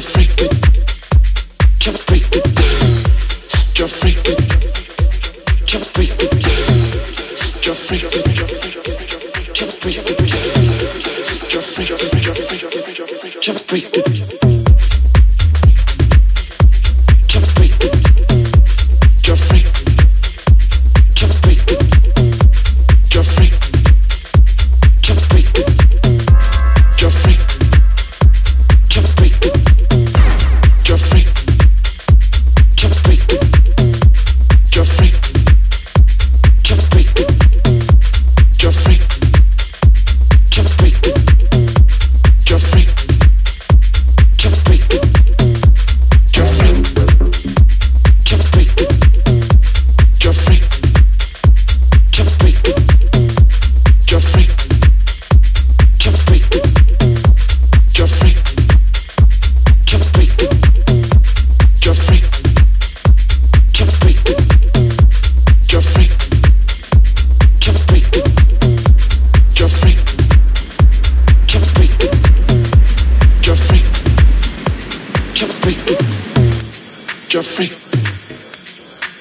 freak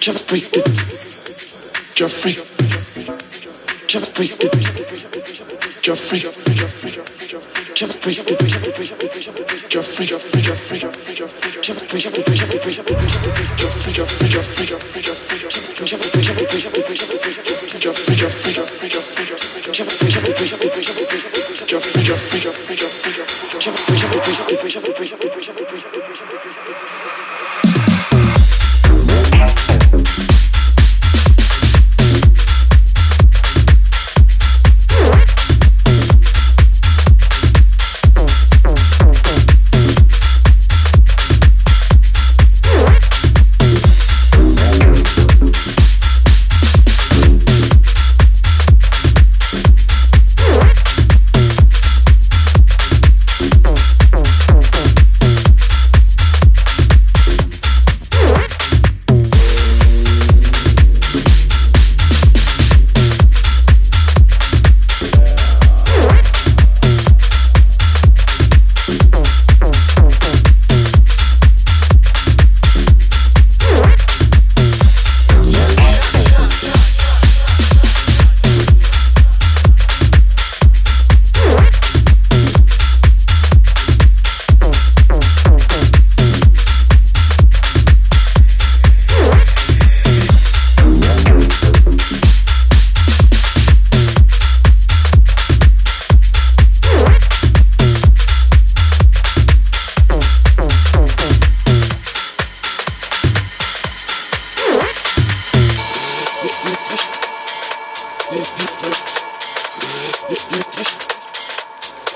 You're free. You're free. Jeffrey, Jeffrey, Jeffrey, Jeffrey, Jeffrey, Jeffrey, Jeffrey, Jeffrey, Jeffrey,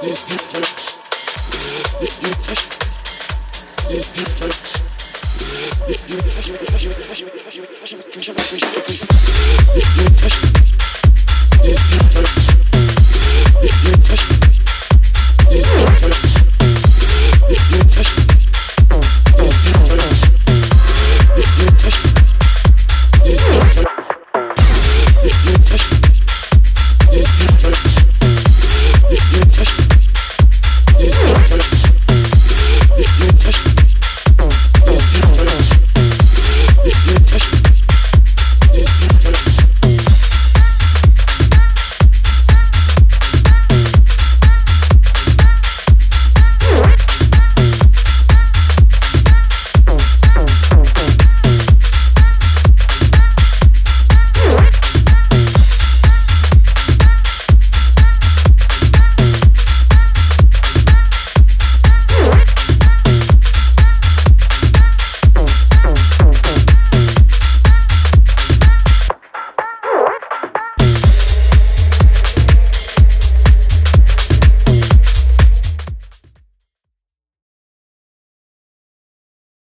Thank you.